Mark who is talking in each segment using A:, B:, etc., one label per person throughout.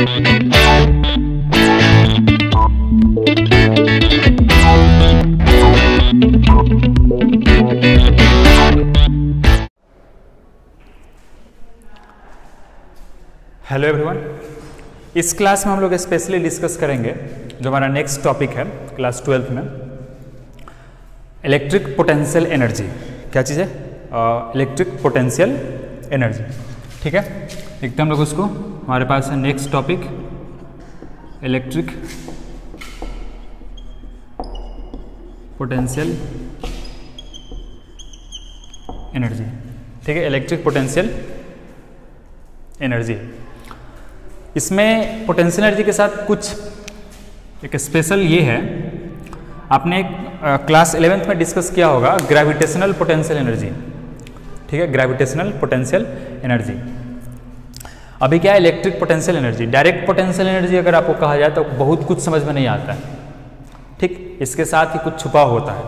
A: Hello everyone इस class में हम लोग स्पेशली डिस्कस करेंगे जो हमारा नेक्स्ट टॉपिक है क्लास ट्वेल्थ में। इलेक्ट्रिक पोटेंशियल एनर्जी क्या चीज़ है? इलेक्ट्रिक पोटेंशियल एनर्जी ठीक है? देखते हम लोग उसको हमारे पास है next topic electric potential energy ठीक है इलेक्ट्रिक पोटेंशियल एनर्जी इसमें पोटेंशियल एनर्जी के साथ कुछ, एक स्पेशल ये है। आपने एक क्लास इलेवेंथ में डिस्कस किया होगा ग्रेविटेशनल पोटेंशियल एनर्जी ठीक है ग्रेविटेशनल पोटेंशियल एनर्जी अभी क्या है electric potential energy direct potential energy अगर आपको कहा जाए तो बहुत कुछ समझ में नहीं आता है। ठीक, इसके साथ ही कुछ छुपा होता है।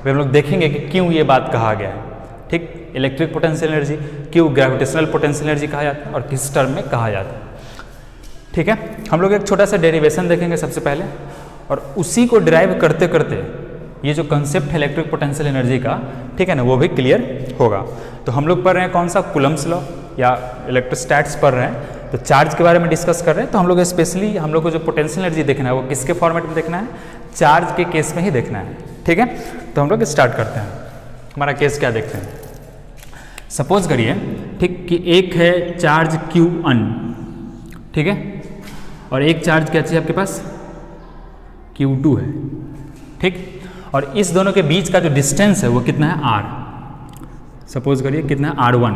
A: अभी हम लोग देखेंगे कि क्यों ये बात कहा गया है। ठीक इलेक्ट्रिक पोटेंशियल एनर्जी क्यों ग्रेविटेशनल पोटेंशियल एनर्जी कहा जाता है और किस टर्म में कहा जाता है। ठीक है, हम लोग एक छोटा सा डेरिवेशन देखेंगे सबसे पहले और उसी को ड्राइव करते करते ये जो कंसेप्ट है इलेक्ट्रिक पोटेंशियल एनर्जी का, ठीक है ना, वो भी क्लियर होगा। तो हम लोग पढ़ रहे हैं कौन सा? Coulomb's law. या इलेक्ट्रोस्टैट्स पढ़ रहे हैं तो चार्ज के बारे में डिस्कस कर रहे हैं तो हम लोग स्पेशली हम लोग को जो पोटेंशियल एनर्जी देखना है, वो किसके फॉर्मेट में देखना है? चार्ज के केस में ही देखना है, ठीक है? तो हम लोग स्टार्ट करते हैं। हमारा केस क्या देखते हैं? सपोज़ करिए, ठीक, कि एक है चार्ज क्यू अन ठीक है? और एक चार्ज क्या चाहिए आपके पास? क्यू टू है, ठीक? और इस दोनों के बीच का जो डिस्टेंस है, वो कितना है? आर सपोज़ करिए कितना है? आर वन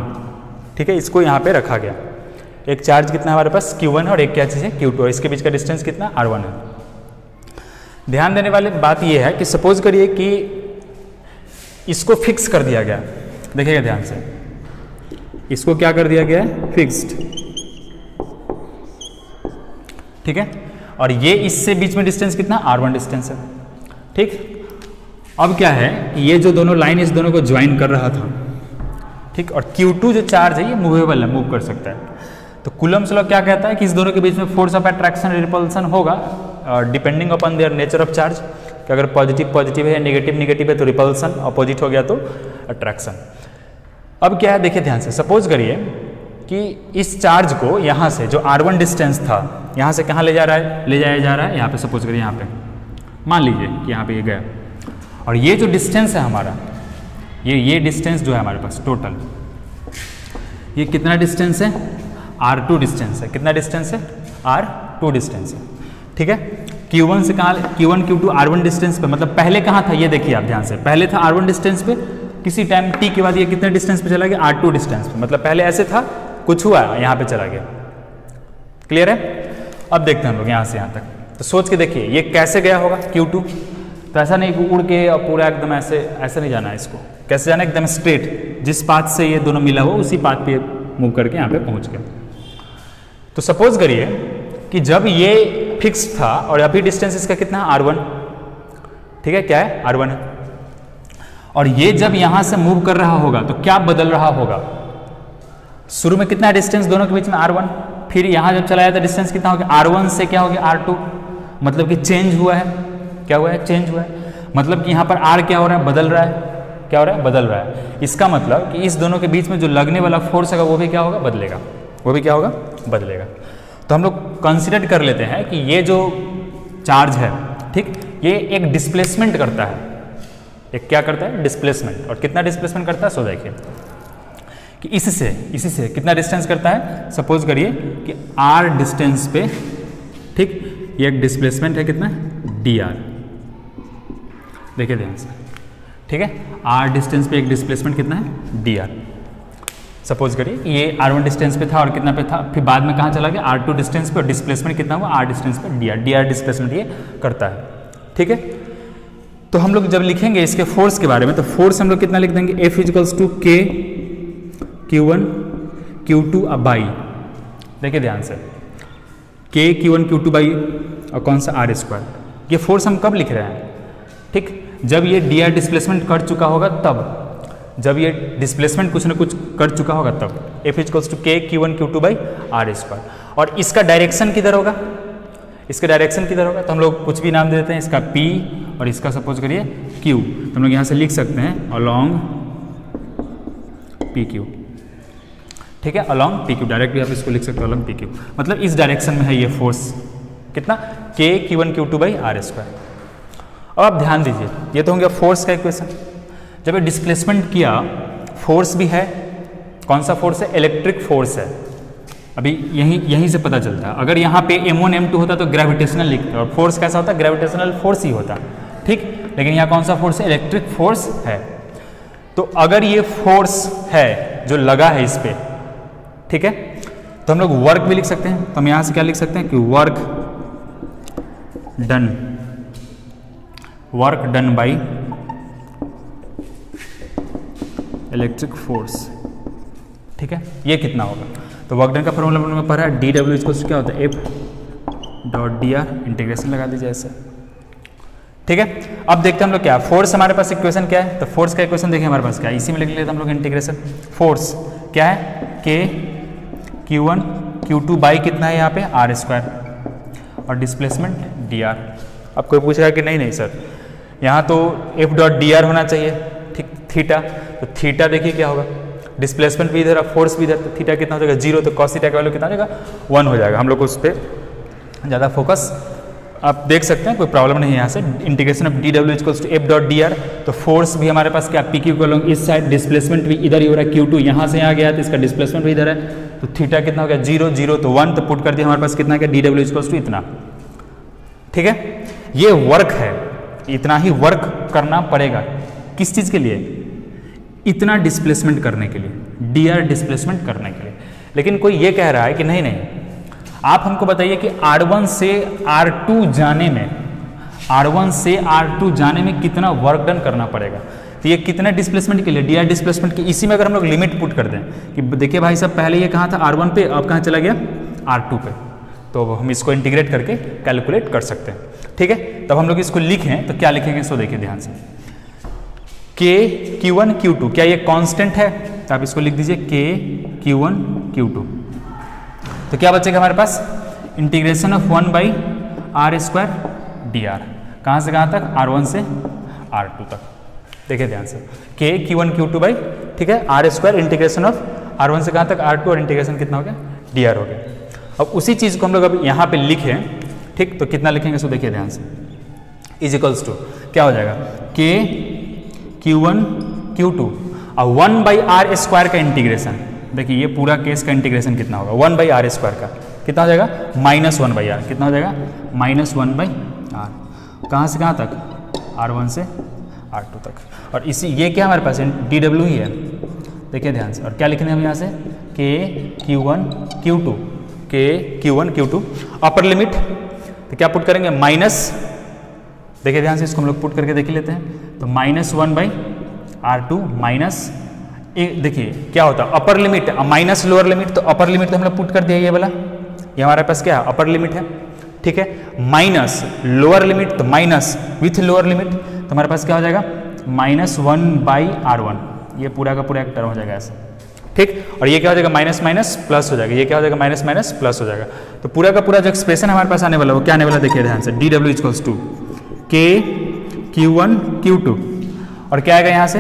A: ठीक है, इसको यहाँ पे रखा गया। एक चार्ज कितना हमारे पास? Q1 है और एक क्या चीज़ है? Q2 और इसके बीच का डिस्टेंस कितना? आर वन है। ध्यान देने वाली बात यह है कि सपोज़ करिए कि इसको फिक्स कर दिया गया। देखिएगा ध्यान से। इसको क्या कर दिया गया? है फिक्स्ड ठीक है? और ये इससे बीच में डिस्टेंस कितना? आर वन डिस्टेंस है। ठीक? अब क्या है ये जो दोनों लाइन इस दोनों को ज्वाइन कर रहा था ठीक, और Q2 जो चार्ज है, ये मूवेबल है मूव कर सकता है। तो कुलम्स लॉ क्या कहता है कि इस दोनों के बीच में फोर्स ऑफ़ अट्रैक्शन रिपल्सन होगा depending upon their nature of charge कि अगर पॉजिटिव पॉजिटिव है नेगेटिव नेगेटिव है तो रिपल्सन अपोजिट हो गया तो अट्रैक्शन अब क्या है, देखिए ध्यान से सपोज़ करिए कि इस चार्ज को यहाँ से, जो R1 डिस्टेंस था, यहाँ से कहाँ ले जा रहा है? ले जाया जा रहा है, यहाँ पे सपोज़ करिए यहाँ पे। मान लीजिए कि यहाँ पे ये गया। और ये जो डिस्टेंस है हमारा ये ये डिस्टेंस जो है हमारे पास टोटल ये कितना डिस्टेंस है? आर टू डिस्टेंस है। कितना डिस्टेंस है? R2 डिस्टेंस है। ठीक है? Q1 से कहाँ Q1 Q2 R1 डिस्टेंस पे मतलब पहले कहाँ था? ये देखिए आप ध्यान से। पहले था R1 डिस्टेंस पे, किसी टाइम t के बाद ये कितने डिस्टेंस पे चला गया? R2 डिस्टेंस पे। मतलब पहले ऐसे था, कुछ हुआ यहाँ पे चला गया। क्लियर है? अब देखते हैं हम लोग यहाँ से यहाँ तक। तो सोच के देखिए, ये कैसे गया होगा? Q2 तो ऐसा नहीं उड़ के और पूरा एकदम ऐसे ऐसे नहीं जाना है इसको। कैसे जाना एकदम स्ट्रेट जिस पाथ से ये दोनों मिला हो उसी पाथ पे मूव करके यहाँ पे पहुँच गए तो सपोज़ करिए कि जब ये फिक्स था और अभी डिस्टेंस इसका कितना है? आर वन ठीक है? क्या है? आर वन है। और ये जब यहाँ से मूव कर रहा होगा तो क्या बदल रहा होगा? शुरू में कितना डिस्टेंस दोनों के बीच में? आर वन फिर यहाँ जब चला जाता डिस्टेंस कितना हो गया? आर वन से क्या हो गया? आर टू मतलब कि चेंज हुआ है। क्या हुआ है? चेंज हुआ है। मतलब कि यहाँ पर आर क्या हो रहा है? बदल रहा है। क्या हो रहा है? बदल रहा है। इसका मतलब कि इस दोनों के बीच में जो लगने वाला फोर्स है वो भी क्या होगा? बदलेगा। वो भी क्या होगा? बदलेगा। तो हम लोग कंसिडर कर लेते हैं कि ये जो चार्ज है, ठीक? ये एक डिस्प्लेसमेंट करता है। एक क्या करता है? डिस्प्लेसमेंट और कितना डिस्प्लेसमेंट करता है? सो देखिए। कि इससे इसी से कितना डिस्टेंस करता है? सपोज़ करिए कि आर डिस्टेंस पे, ठीक? ये एक डिस्प्लेसमेंट है कितना? डी आर देखिए ध्यान से ठीक है? आर डिस्टेंस पे एक डिस्प्लेसमेंट कितना है? डी आर सपोज़ करिए ये r1 डिस्टेंस पे था और कितना पे था? फिर बाद में कहाँ चला गया? R2 डिस्टेंस पे और डिस्प्लेसमेंट कितना हुआ? R डिस्टेंस पे d r d r displacement ये करता है। ठीक है? तो हम लोग जब लिखेंगे इसके फोर्स के बारे में तो फोर्स हम लोग कितना लिख देंगे? F equals to k q one q two अब बाई। देखिए ध्यान से। K q one q two by और कौन सा आर स्क्वायर ये फोर्स हम कब लिख रहे हैं? ठीक? जब ये डी आर डिस्प्लेसमेंट कर चुका होगा तब। जब ये डिस्प्लेसमेंट कुछ ना कुछ कर चुका होगा तब। F equals to k q one q two by r square और इसका डायरेक्शन किधर होगा? इसका डायरेक्शन किधर होगा? तो हम लोग कुछ भी नाम दे देते हैं, इसका P और इसका सपोज़ करिए Q तो हम लोग यहाँ से लिख सकते हैं अलॉन्ग पी क्यू ठीक है? अलॉन्ग पी क्यू डायरेक्ट भी आप इसको लिख सकते हो अलॉन्ग पी क्यू मतलब इस डायरेक्शन में है ये फोर्स कितना? K q one q two by r square अब आप ध्यान दीजिए, ये तो हो गया फोर्स का इक्वेशन जब ये डिस्प्लेसमेंट किया फोर्स भी है, कौन सा फोर्स है? इलेक्ट्रिक फोर्स है. अभी यहीं यहीं से पता चलता है। अगर यहाँ पे एम वन एम टू होता तो ग्रेविटेशनल लिखते और फोर्स कैसा होता? ग्रेविटेशनल फोर्स ही होता। ठीक? लेकिन यहाँ कौन सा फोर्स है इलेक्ट्रिक फोर्स है। तो अगर ये फोर्स है जो लगा है इस पर ठीक है? तो हम लोग वर्क भी लिख सकते हैं। तो हम यहाँ से क्या लिख सकते हैं कि work done work done by electric force ठीक है? ये कितना होगा? तो वर्क डन का फॉर्मूला हमने पढ़ा है डी डब्ल्यू इसको क्या होता है? F dot d r integration लगा दीजिए ऐसे। ठीक है? अब देखते हैं हम लोग क्या फोर्स हमारे पास इक्वेशन क्या है? तो फोर्स का इक्वेशन देखिए हमारे पास क्या है। इसी में लिख लेते हम लोग इंटीग्रेशन फोर्स क्या है? K q one q two by कितना है यहाँ पे? आर स्क्वायर और डिस्प्लेसमेंट डी आर अब कोई पूछ रहा है कि नहीं नहीं सर यहाँ तो एफ़ डॉट डी आर होना चाहिए, ठीक थीटा तो थीटा देखिए क्या होगा। डिस्प्लेसमेंट भी इधर फोर्स भी इधर तो थीटा कितना हो जाएगा? ज़ीरो तो कॉस थीटा का वैल्यू कितना हो जाएगा? वन हो जाएगा। हम लोग को उस पर ज़्यादा फोकस आप देख सकते हैं, कोई प्रॉब्लम नहीं है यहाँ से। Integration of d W equals to F dot d r तो फोर्स भी हमारे पास क्या? पी क्यू को इस साइड डिस्प्लेसमेंट भी इधर ही हो रहा है। क्यू टू यहाँ से यहाँ गया तो इसका डिस्प्लेसमेंट भी इधर है। तो थीटा कितना हो गया? ज़ीरो ज़ीरो तो वन तो पुट कर दिया हमारे पास कितना गया डी डब्ल्यू इक्वल्स टू इतना। ठीक है? ये वर्क है। इतना ही वर्क करना पड़ेगा। किस चीज़ के लिए? इतना डिस्प्लेसमेंट करने के लिए डी आर डिस्प्लेसमेंट करने के लिए। लेकिन कोई ये कह रहा है कि नहीं नहीं। आप हमको बताइए कि R1 से R2 जाने में R1 से R2 जाने में कितना वर्क डन करना पड़ेगा? तो ये कितना डिस्प्लेसमेंट के लिए? डी आर डिस्प्लेसमेंट के, इसी में अगर हम लोग लिमिट पुट कर दें कि देखिए भाई साहब, पहले ये कहाँ था? R1 पे, अब कहाँ चला गया? R2 पे। तो हम इसको इंटीग्रेट करके कैलकुलेट कर सकते हैं। ठीक है? तब हम लोग इसको लिखें तो क्या लिखेंगे इसको देखिए ध्यान से। के क्यू वन क्यू टू क्या ये कांस्टेंट है? तो आप इसको लिख दीजिए के क्यू वन क्यू टू तो क्या बचेगा हमारे पास? Integration of one by r square d r कहाँ से, कहाँ तक? आर वन से आर टू तक। देखिए ध्यान से। K q one q two by ठीक है? R square integration of r one से कहाँ तक? आर टू और इंटीग्रेशन कितना हो गया? डी आर हो गया। अब उसी चीज़ को हम लोग अब यहाँ पे लिखें, ठीक? तो कितना लिखेंगे सो देखिए ध्यान से। इज़ इक्वल्स टू क्या हो जाएगा? K q one q two और वन बाई आर स्क्वायर का इंटीग्रेशन देखिए, ये पूरा केस का इंटीग्रेशन कितना होगा? वन बाई आर स्क्वायर का। कितना हो जाएगा? माइनस वन बाई आर कितना हो जाएगा? माइनस वन बाई आर कहाँ से कहाँ तक? आर वन से आर टू तक। और इसी, ये क्या हमारे पास डी डब्ल्यू ही है। देखिए ध्यान से। और क्या लिखने हम यहाँ से? K q one q two k q one q two upper limit तो क्या पुट करेंगे? माइनस देखिए ध्यान से इसको हम लोग पुट करके देख लेते हैं। तो minus one by r two minus देखिए, क्या होता है? Upper limit minus lower limit तो अपर लिमिट तो हम लोग पुट कर दिया ये वाला। ये हमारे पास क्या है? अपर लिमिट है। ठीक है? माइनस लोअर लिमिट तो माइनस विथ लोअर लिमिट तो हमारे पास क्या हो जाएगा? Minus one by r one ये पूरा का पूरा एक टर्म हो जाएगा ऐसे। ठीक? और ये क्या हो जाएगा? माइनस माइनस प्लस हो जाएगा। ये क्या हो जाएगा? माइनस माइनस प्लस हो जाएगा। तो पूरा का पूरा जो एक्सप्रेशन हमारे पास आने वाला वो क्या आने वाला देखिए ध्यान से। D W equals to k q one q two और क्या आएगा यहाँ से?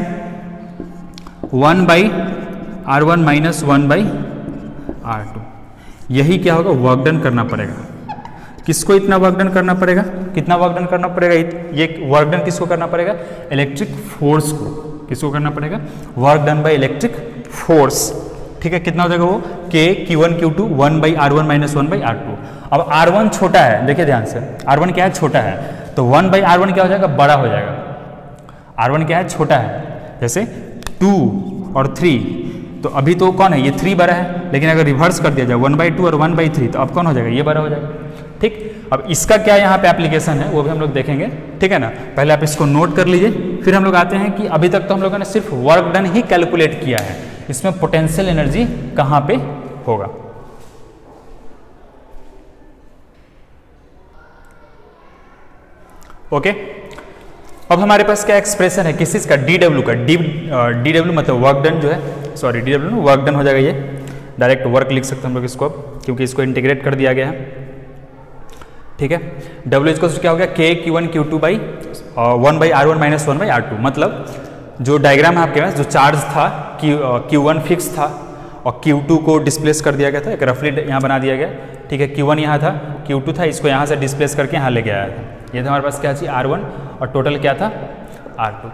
A: One by r one minus one by r two यही क्या होगा? वर्क डन करना पड़ेगा। किसको इतना वर्क डन करना पड़ेगा? कितना वर्क डन करना पड़ेगा? ये वर्क डन किसको करना पड़ेगा? इलेक्ट्रिक फोर्स को। किसको करना पड़ेगा? Work done by electric force ठीक है, कितना हो जाएगा वो? K q one q two one by r one minus one by r two अब आर वन छोटा है, देखिए ध्यान से आर वन क्या है? छोटा है। तो वन बाई आर वन क्या हो जाएगा? बड़ा हो जाएगा। आर वन क्या है? छोटा है। जैसे टू और थ्री तो अभी तो कौन है? ये थ्री बड़ा है, लेकिन अगर रिवर्स कर दिया जाए वन बाई टू और वन बाई थ्री तो अब कौन हो जाएगा? ये बड़ा हो जाएगा। ठीक? अब इसका क्या यहाँ पे एप्लीकेशन है, वो भी हम लोग देखेंगे। ठीक है ना? पहले आप इसको नोट कर लीजिए, फिर हम लोग आते हैं कि अभी तक तो हम लोगों ने सिर्फ़ वर्क डन ही कैलकुलेट किया है। इसमें पोटेंशियल एनर्जी कहाँ पे होगा? ओके अब हमारे पास क्या एक्सप्रेशन है? किस चीज़ का? डी डब्ल्यू का। डी डी डब्ल्यू मतलब वर्क डन जो है sorry D W work done हो जाएगा ये। डायरेक्ट वर्क लिख सकते हैं हम लोग इसको अब, क्योंकि इसको इंटीग्रेट कर दिया गया है। ठीक है? डब्ल्यू टू क्या हो गया? K q one q two by one by r one minus one by r two मतलब जो डायग्राम है आपके पास, जो चार्ज था क्यू क्यू वन फिक्स था, और क्यू टू को डिस्प्लेस कर दिया गया था, एक रफली यहाँ बना दिया गया। ठीक है क्यू वन यहाँ था क्यू टू था, इसको यहाँ से डिस्प्लेस करके यहाँ लेके आया था। ये था हमारे पास क्या आर वन और टोटल क्या था? आर टू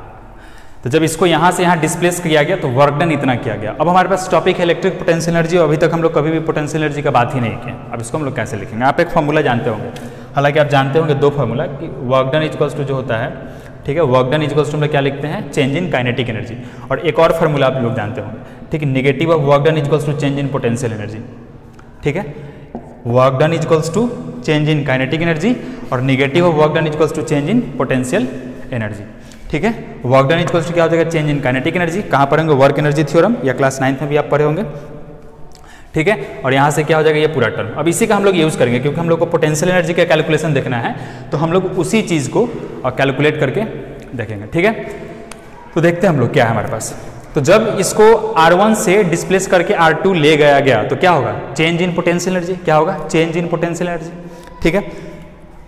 A: तो जब इसको यहाँ से यहाँ डिस्प्लेस किया गया तो वर्क डन इतना किया गया। अब हमारे पास टॉपिक है इलेक्ट्रिक पोटेंशियल एनर्जी अभी तक हम लोग कभी भी पोटेंशियल एनर्जी का बात ही नहीं किए। अब इसको हम लोग कैसे लिखेंगे? आप एक फॉर्मूला जानते होंगे। हालाँकि आप जानते होंगे दो फॉर्मूला कि वर्क डन इजकल्स टू जो होता है ठीक है वर्क डन इजकल्स टू हम क्या लिखते हैं? चेंज इन काइनेटिक एनर्जी और एक और फॉर्मूला आप लोग जानते होंगे। ठीक है negative of work done equals to change in potential energy ठीक है work done equals to change in kinetic energy और negative of work done equals to change in potential energy ठीक है वर्क डन इजकल्स टू क्या हो जाएगा? Change in kinetic energy कहाँ पढ़ेंगे वर्क एनर्जी थ्योरम या क्लास नाइन्थ में भी आप पढ़े होंगे। ठीक है? और यहाँ से क्या हो जाएगा? ये पूरा टर्म अब इसी का हम लोग यूज़ करेंगे क्योंकि हम लोग को पोटेंशियल एनर्जी का कैलकुलेशन देखना है तो हम लोग उसी चीज़ को कैलकुलेट करके देखेंगे, ठीक है? तो देखते हैं हम लोग क्या है हमारे पास। तो जब इसको R1 से डिस्प्लेस करके R2 ले गया गया तो क्या होगा? चेंज इन पोटेंशियल एनर्जी क्या होगा? चेंज इन पोटेंशियल एनर्जी ठीक है?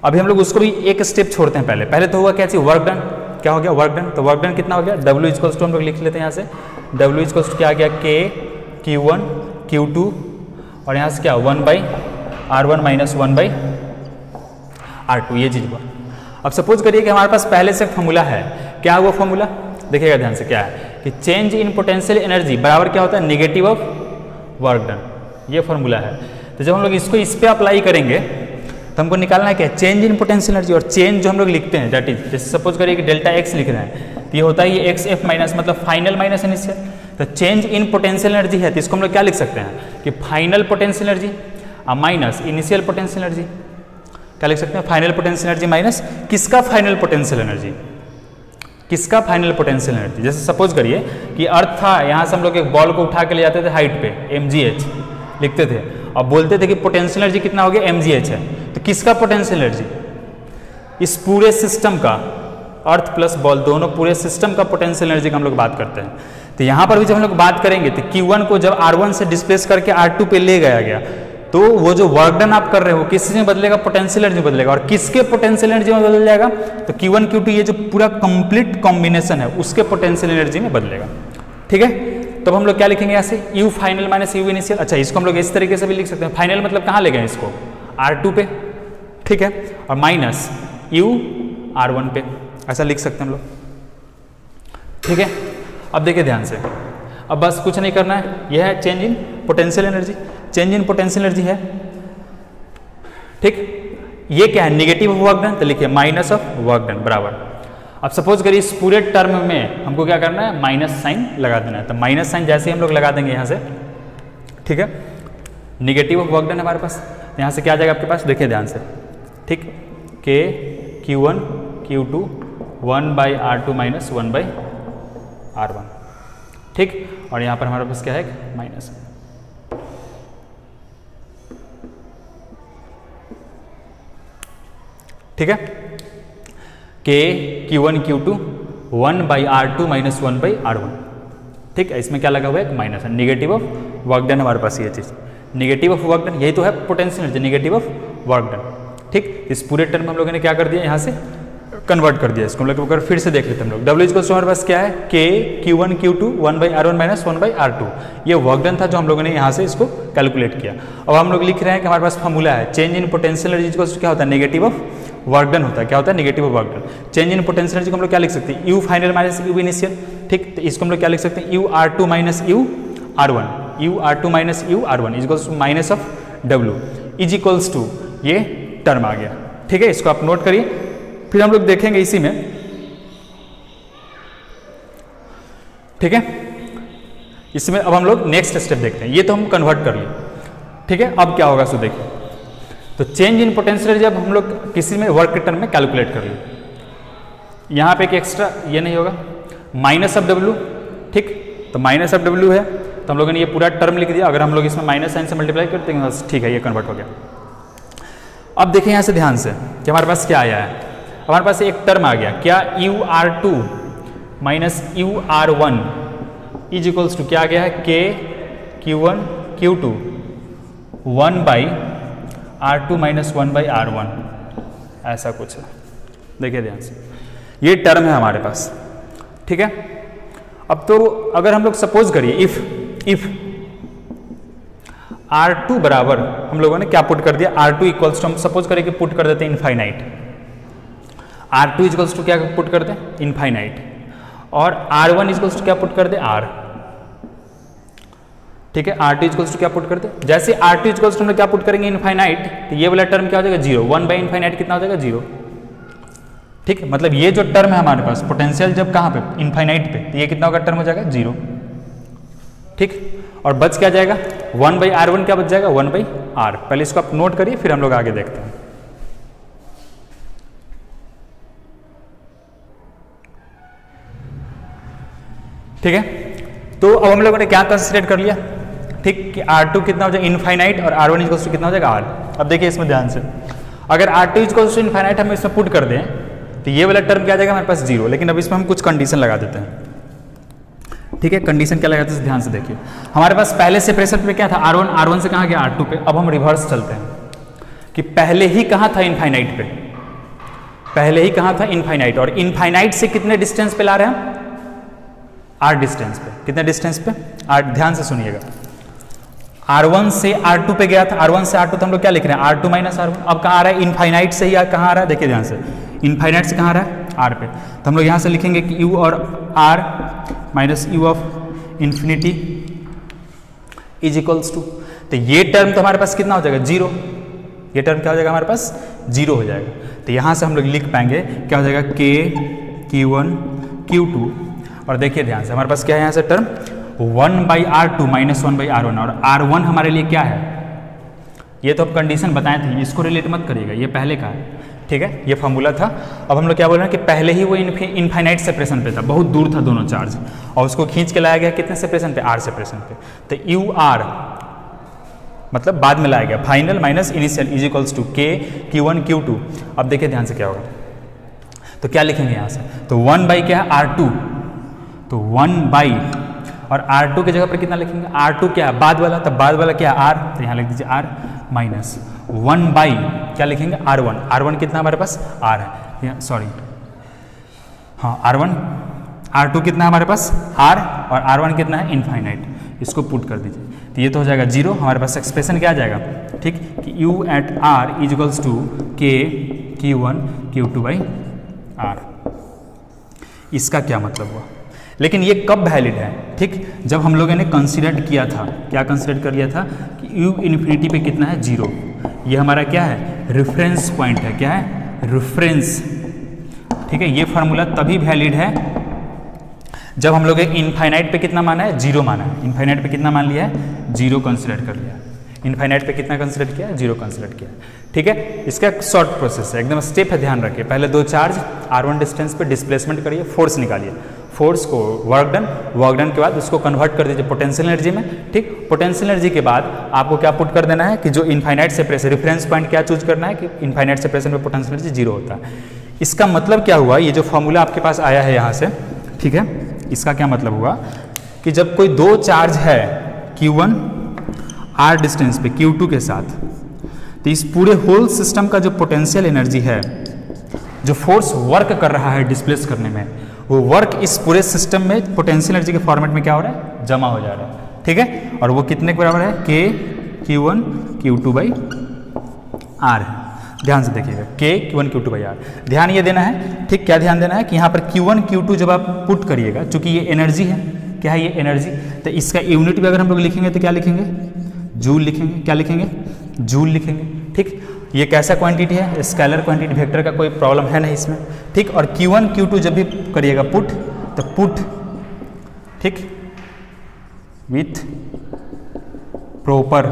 A: अभी हम लोग उसको भी एक स्टेप छोड़ते हैं पहले। पहले तो हुआ क्या चाहिए वर्क डन क्या हो गया? वर्क डन तो वर्क डन कितना हो गया? डब्ल्यू टू हम लोग लिख लेते हैं यहाँ से। डब्ल्यू टू क्या आ गया? के क्यू वन क्यू टू और यहाँ से क्या one by r one minus one by r two ये चीज़ अब सपोज़ करिए कि हमारे पास पहले से फॉर्मूला है। क्या वो फॉर्मूला देखिएगा ध्यान से क्या है कि चेंज इन पोटेंशियल एनर्जी बराबर क्या होता है? निगेटिव ऑफ़ वर्क डन ये फॉर्मूला है। तो जब हम लोग इसको इस पर अप्लाई करेंगे तो हमको निकालना है क्या? चेंज इन पोटेंशियल एनर्जी और चेंज जो हम लोग लिखते हैं दैट इज़ जैसे सपोज़ करिए कि डेल्टा एक्स लिख रहे हैं तो ये होता है ये एक्स एफ़ माइनस मतलब फाइनल माइनस इनिशियल तो चेंज इन पोटेंशियल एनर्जी है तो इसको हम लोग क्या लिख सकते हैं? कि final potential energy minus initial potential energy क्या लिख सकते हैं? फाइनल पोटेंशियल एनर्जी माइनस किसका फाइनल पोटेंशियल एनर्जी किसका फाइनल पोटेंशियल एनर्जी जैसे सपोज़ करिए कि अर्थ था, यहाँ से हम लोग एक बॉल को उठा के ले जाते थे हाइट पे एम लिखते थे। और बोलते थे कि पोटेंशियल एनर्जी कितना हो गया? एमजीएच है। तो किसका पोटेंशियल एनर्जी इस पूरे सिस्टम का अर्थ प्लस बॉल दोनों पूरे सिस्टम का पोटेंशियल एनर्जी का हम लोग बात करते हैं। तो यहाँ पर भी जब हम लोग बात करेंगे तो Q1 को जब R1 से डिस्प्लेस करके R2 पे ले गया गया तो वो जो वर्क डन आप कर रहे हो, किस चीज़ में बदलेगा? पोटेंशियल एनर्जी में बदलेगा। और किसके पोटेंशियल एनर्जी में बदल जाएगा? तो Q1 Q2 ये जो पूरा कंप्लीट कॉम्बिनेशन है, उसके पोटेंशियल एनर्जी में बदलेगा। ठीक है? तब हम लोग क्या लिखेंगे यहाँ से? U final minus U initial अच्छा इसको हम लोग इस तरीके से भी लिख सकते हैं। फाइनल मतलब कहाँ ले गए इसको? R2 पे। ठीक है? और माइनस यू R1 पे। ऐसा लिख सकते हैं हम लोग। ठीक है? अब देखिए ध्यान से। अब बस कुछ नहीं करना है। यह है change in potential energy change in potential energy है। ठीक? ये क्या है? निगेटिव वर्क डन तो लिखिए माइनस ऑफ़ वर्क डन बराबर। अब सपोज़ करिए इस पूरे टर्म में हमको क्या करना है? माइनस साइन लगा देना है। तो माइनस साइन जैसे हम लोग लगा देंगे यहाँ से। ठीक है? निगेटिव ऑफ़ वर्क डन हमारे पास। यहाँ से क्या आ जाएगा आपके पास? देखिए ध्यान से। ठीक? K q one q two one by r two minus one by r one ठीक? और यहाँ पर हमारे पास क्या है? माइनस ठीक है? K q one q two one by r two minus one by r one ठीक? है इसमें क्या लगा हुआ है? माइनस है। निगेटिव ऑफ़ वर्क डन हमारे पास ये चीज़। निगेटिव ऑफ़ वर्क डन यही तो है potential negative of work done ठीक? इस पूरे टर्म में हम लोगों ने क्या कर दिया यहाँ से? कन्वर्ट कर दिया इसको। लोग अगर फिर से देख लेते हम लोग। डब्ल्यू इजकल्स हमारे पास क्या है? K q one q two one by r one minus one by r two ये वर्क डन था जो हम लोगों ने यहाँ से इसको कैलकुलेट किया। अब हम लोग लिख रहे हैं कि हमारे पास फॉर्मूला है। चेंज इन पोटेंशियल एनर्जी क्या होता है? नेगेटिव ऑफ़ वर्क डन होता है। क्या होता है? Negative of work done change in potential energy को हम लोग क्या लिख सकते हैं? U final minus U initial ठीक? तो इसको हम लोग क्या लिख सकते हैं? U r two minus U r one U r two minus U r one equals to minus of W is equals to ये टर्म आ गया। ठीक है? इसको आप नोट करिए। फिर हम लोग देखेंगे इसी में। ठीक है? इसमें अब हम लोग नेक्स्ट स्टेप देखते हैं। ये तो हम कन्वर्ट कर लिए। ठीक है? अब क्या होगा, सो देखिए। तो चेंज इन पोटेंशियल जब हम लोग किसी में वर्क रिटर्न में कैलकुलेट कर लिए। यहाँ पे एक एक्स्ट्रा ये नहीं होगा। माइनस ऑफ़ डब्ल्यू ठीक? तो माइनस ऑफ़ डब्ल्यू है। तो हम लोगों ने ये पूरा टर्म लिख दिया। अगर हम लोग इसमें माइनस साइन से मल्टीप्लाई करते हैं ठीक है, ये कन्वर्ट हो गया। अब देखिए यहाँ से ध्यान से कि हमारे पास क्या आया है। हमारे पास एक टर्म आ गया। क्या U r two minus U r one is equals to क्या आ गया है? K q one q two one by r two minus one by r one ऐसा कुछ है। देखिए ध्यान से। ये टर्म है हमारे पास। ठीक है? अब तो अगर हम लोग सपोज़ करिए इफ़ इफ़ आर टू बराबर हम लोगों ने क्या पुट कर दिया? आर टू इक्वल्स टू हम सपोज़ करें कि पुट कर देते हैं infinite r two equals to क्या पुट कर दे? इनफाइनाइट और आर वन इक्वल्स टू क्या पुट कर दे? आर ठीक है? आर टू इक्वल्स टू क्या पुट कर दे? जैसे आर टू इक्वल्स टू क्या पुट करेंगे? इनफाइनाइट तो ये वाला टर्म क्या हो जाएगा? ज़ीरो वन बाई इनफाइनाइट कितना हो जाएगा? ज़ीरो ठीक है? मतलब ये जो टर्म है हमारे पास पोटेंशियल जब कहाँ पे? इनफाइनाइट पे. तो ये कितना होगा? टर्म हो जाएगा? ज़ीरो ठीक? और बच क्या जाएगा? वन बाई आर वन क्या बच जाएगा? वन बाई आर पहले इसको आप नोट करिए, फिर हम लोग आगे देखते हैं। ठीक है? तो अब हम लोगों ने क्या कंसिडर कर लिया? ठीक, कि आर टू कितना हो जाएगा इनफाइनाइट और आर वन इज़ टू कितना हो जाएगा आर अब देखिए इसमें ध्यान से। अगर r two is to infinite हम इसमें पुट कर दें तो ये वाला टर्म क्या आ जाएगा? हमारे पास ज़ीरो लेकिन अब इसमें हम कुछ कंडीशन लगा देते हैं। ठीक है कंडीशन क्या लगाते हैं? ध्यान से देखिए। हमारे पास पहले से प्रेशर पे क्या था? आर वन आर वन से कहाँ गया? आर टू पे। अब हम रिवर्स चलते हैं। कि पहले ही कहाँ था इनफाइनाइट पे? पहले ही कहाँ था इनफाइनाइट और इनफाइनाइट से कितने डिस्टेंस पे ला रहे हैं आर डिस्टेंस पे। कितने डिस्टेंस पे? आर, ध्यान से सुनिएगा। R1 से R2 पे गया था। R1 से R2 तो हम लोग क्या लिख रहे हैं? R2 minus R one. अब कहाँ आ रहा है? इनफाइनाइट से ही कहाँ आ रहा है? देखिए ध्यान से। इनफाइनाइट से कहाँ आ रहा है? R पे। तो हम लोग यहाँ से लिखेंगे कि U और R minus U of infinity is equals to तो ये टर्म तो हमारे पास कितना हो जाएगा? ज़ीरो ये टर्म क्या हो जाएगा हमारे पास? ज़ीरो हो जाएगा। तो यहाँ से हम लोग लिख पाएँगे, क्या हो जाएगा? के क्यू वन क्यू टू और देखिए ध्यान से, हमारे पास क्या है यहाँ से term one by r two minus one by r one और आर वन हमारे लिए क्या है? ये तो अब कंडीशन बताए थे, इसको रिलेट मत करिएगा, ये पहले का है। ठीक है? ये फॉर्मूला था। अब हम लोग क्या बोल रहे हैं कि पहले ही वो इनफाइनाइट सेपरेशन पे था, बहुत दूर था दोनों चार्ज और उसको खींच के लाया गया कितने सेपरेशन पे? आर सेपरेशन पे। तो यू आर मतलब बाद में लाया गया। Final minus initial is equals to k q one q two अब देखिए ध्यान से क्या होगा। तो क्या लिखेंगे यहाँ से? तो वन बाई क्या है? आर टू तो वन बाई, और R2 की जगह पर कितना लिखेंगे? R2 क्या? है बाद वाला तो बाद वाला क्या? R तो यहाँ लिख दीजिए R माइनस वन बाई, क्या लिखेंगे? R1 R1 कितना हमारे पास? R है। सॉरी हाँ R1 R2 कितना है हमारे पास? R और R1 कितना है? इनफाइनाइट इसको पुट कर दीजिए। तो ये तो हो जाएगा ज़ीरो। हमारे पास एक्सप्रेशन क्या आ जाएगा? ठीक? कि U at R is equals to k q one q two by r इसका क्या मतलब हुआ? लेकिन ये कब वैलिड है? ठीक? जब हम लोगों ने कंसिडर किया था। क्या कंसिडर कर लिया था? कि यू इन्फिनिटी पे कितना है? ज़ीरो ये हमारा क्या है? रेफरेंस पॉइंट है। क्या है? रेफरेंस ठीक है? ये फार्मूला तभी वैलिड है जब हम लोग इनफाइनाइट पे कितना माना है? ज़ीरो माना है। इनफाइनाइट पे कितना मान लिया है? ज़ीरो कंसिडर कर लिया। इनफाइनाइट पे कितना कंसिडर किया? ज़ीरो कंसिडर किया। ठीक है? इसका शॉर्ट प्रोसेस है। एकदम स्टेप है, ध्यान रखिए। पहले दो चार्ज आर वन डिस्टेंस पे डिस्प्लेसमेंट करिए फोर्स निकालिए। फोर्स को वर्क डन वर्क डन के बाद उसको कन्वर्ट कर दीजिए पोटेंशियल एनर्जी में, ठीक? पोटेंशियल एनर्जी के बाद आपको क्या पुट कर देना है कि जो इनफाइनाइट सेपरेशन रेफरेंस पॉइंट क्या चूज़ करना है कि इनफाइनाइट सेपरेशन में पोटेंशियल एनर्जी ज़ीरो होता है। इसका मतलब क्या हुआ? ये जो फॉर्मूला आपके पास आया है यहाँ से, ठीक है? इसका क्या मतलब हुआ? कि जब कोई दो चार्ज है Q1 आर डिस्टेंस पे Q2 के साथ तो इस पूरे होल सिस्टम का जो पोटेंशियल एनर्जी है, जो फोर्स वर्क कर रहा है डिस्प्लेस करने में वो वर्क इस पूरे सिस्टम में पोटेंशियल एनर्जी के फॉर्मेट में क्या हो रहा है? जमा हो जा रहा है। ठीक है? और वो कितने के बराबर है? K q one q two by r ध्यान से देखिएगा। K q one q two by r ध्यान ये देना है। ठीक, क्या ध्यान देना है कि यहाँ पर क्यू वन क्यू टू जब आप पुट करिएगा, चूँकि ये एनर्जी है। क्या है ये एनर्जी तो इसका यूनिट भी अगर हम लोग लिखेंगे तो क्या लिखेंगे? जूल लिखेंगे। क्या लिखेंगे? जूल लिखेंगे। ठीक? ये कैसा क्वांटिटी है? स्केलर क्वांटिटी वेक्टर का कोई प्रॉब्लम है नहीं इसमें। ठीक? और Q1 Q2 जब भी करिएगा पुट तो पुट ठीक? विथ प्रॉपर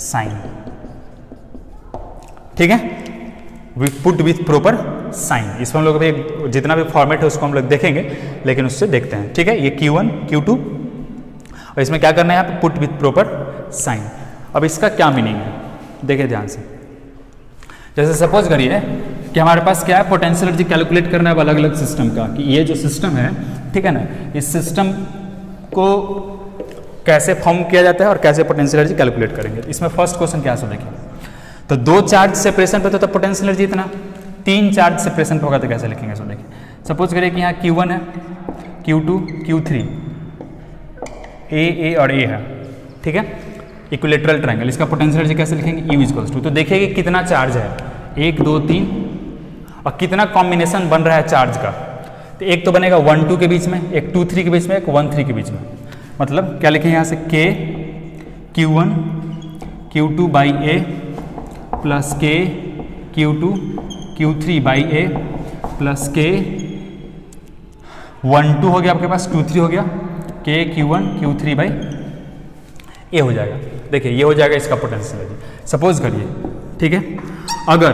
A: साइन ठीक है? पुट विथ प्रॉपर साइन इसमें हम लोग अभी जितना भी फॉर्मेट है उसको हम लोग देखेंगे, लेकिन उससे देखते हैं। ठीक है? ये Q1 Q2 और इसमें क्या करना है यहाँ पे? पुट विथ प्रॉपर साइन अब इसका क्या मीनिंग है? देखिए ध्यान से। जैसे सपोज़ करिए कि हमारे पास क्या है? पोटेंशियल एनर्जी कैलकुलेट करना है अलग अलग सिस्टम का कि ये जो सिस्टम है ठीक है ना? इस सिस्टम को कैसे फॉर्म किया जाता है और कैसे पोटेंशियल एनर्जी कैलकुलेट करेंगे? इसमें फ़र्स्ट क्वेश्चन क्या सो देखिए। तो दो चार्ज सेपरेशन पे तो, तो पोटेंशियल एनर्जी इतना। तीन चार्ज सेपरेशन पे होगा तो कैसे लिखेंगे? सो देखिए। सपोज़ करिए कि यहाँ Q1 है Q2 Q3 ए ए और ए है ठीक है? इक्विलेटरल ट्रायंगल इसका पोटेंशियल एनर्जी कैसे लिखेंगे? यू इक्वल्स टू तो देखिए कितना चार्ज है। एक, दो, तीन। और कितना कॉम्बिनेशन बन रहा है चार्ज का? तो एक तो बनेगा वन टू के बीच में, एक टू थ्री के बीच में, एक वन थ्री के बीच में। मतलब क्या लिखें यहाँ से? K Q one Q two by A plus K Q two Q three by A plus K one two हो गया आपके पास टू थ्री हो गया। K Q one Q three by A हो जाएगा। देखिए, ये हो जाएगा इसका पोटेंशियल एनर्जी सपोज़ करिए, ठीक है? अगर,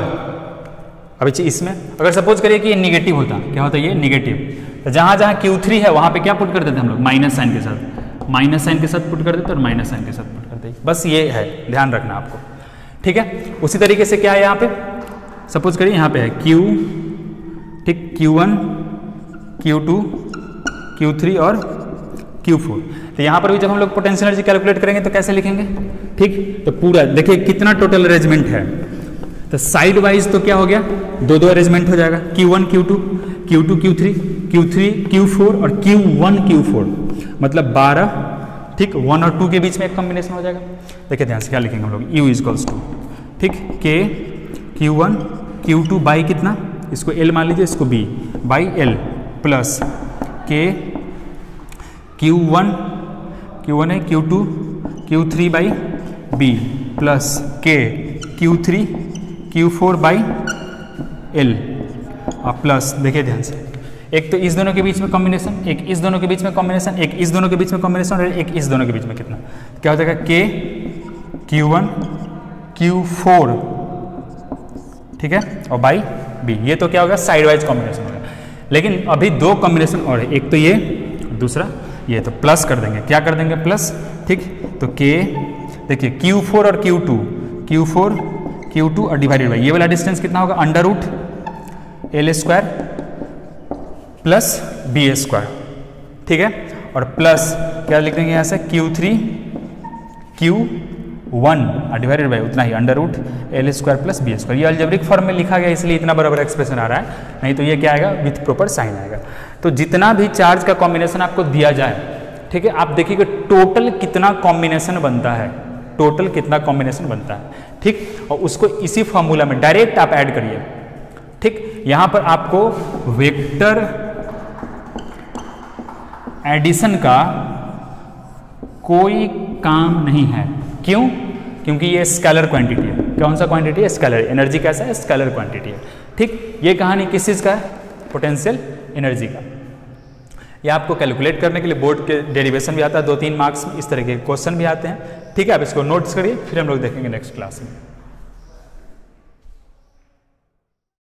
A: अभी इसमें, अगर सपोज़ करिए कि ये निगेटिव होता, क्या होता ये? निगेटिव तो जहाँ जहाँ क्यू थ्री है, वहाँ पे क्या पुट कर देते हम लोग? माइनस साइन के साथ. माइनस साइन के साथ पुट कर देते और माइनस साइन के साथ पुट कर देते. बस ये है, ध्यान रखना आपको. ठीक है? उसी तरीके से क्या है यहाँ पे? सपोज़ करिए यहाँ पे है क्यू ठीक? Q one Q two Q three और क्यू फोर तो यहाँ पर भी जब हम लोग पोटेंशियल एनर्जी कैलकुलेट करेंगे तो कैसे लिखेंगे? ठीक? तो पूरा, देखिए कितना टोटल अरेंजमेंट है। तो साइड वाइज तो क्या हो गया? दो दो अरेंजमेंट हो जाएगा। Q1 Q2 Q2 Q3 Q3 Q4 और Q1 Q4 मतलब 12 ठीक? वन और टू के बीच में एक कॉम्बिनेशन हो जाएगा। देखिए ध्यान से क्या लिखेंगे हम लोग? U इजकल्स टू ठीक? K Q1 Q2 बाई कितना? इसको L मान लीजिए, इसको B by L plus K Q1 Q1 है Q2 Q3 by B plus K Q three Q four by L और प्लस देखिए ध्यान से। एक तो इस दोनों के बीच में कॉम्बिनेशन एक इस दोनों के बीच में कॉम्बिनेशन एक इस दोनों के बीच में कॉम्बिनेशन और एक इस दोनों के बीच में कितना। क्या हो जाएगा? के क्यू वन क्यू फोर ठीक है? और बाई बी ये तो क्या होगा साइड वाइज कॉम्बिनेशन होगा लेकिन अभी दो कॉम्बिनेशन और है। एक तो ये, दूसरा ये तो प्लस कर देंगे। क्या कर देंगे प्लस ठीक तो के देखिए क्यू फोर और Q two Q four Q two और डिवाइडेड बाई ये वाला डिस्टेंस कितना होगा? Under root L square plus B square ठीक है? और प्लस क्या लिख देंगे यहाँ से? Q three Q one divided by उतना ही under root L square plus B square ये अल्जेब्रिक फॉर्म में लिखा गया, इसलिए इतना बराबर एक्सप्रेशन आ रहा है। नहीं तो ये क्या आएगा? विथ प्रॉपर साइन आएगा। तो जितना भी चार्ज का कॉम्बिनेशन आपको दिया जाए, ठीक है? आप देखिएगा टोटल कितना कॉम्बिनेशन बनता है। टोटल कितना कॉम्बिनेशन बनता है, ठीक? और उसको इसी फॉर्मूला में डायरेक्ट आप ऐड करिए। ठीक? यहाँ पर आपको वेक्टर एडिशन का कोई काम नहीं है। क्यों? क्योंकि ये स्केलर क्वांटिटी है। कौन सा क्वांटिटी है? स्केलर एनर्जी कैसा है? स्केलर क्वांटिटी है। ठीक, ये कहानी किस चीज़ का है? पोटेंशियल एनर्जी का। यह आपको कैलकुलेट करने के लिए बोर्ड के डेरिवेशन भी आता है दो तीन मार्क्स इस तरह के क्वेश्चन भी आते हैं। ठीक है, आप इसको नोट्स करिए, फिर हम लोग देखेंगे नेक्स्ट क्लास में।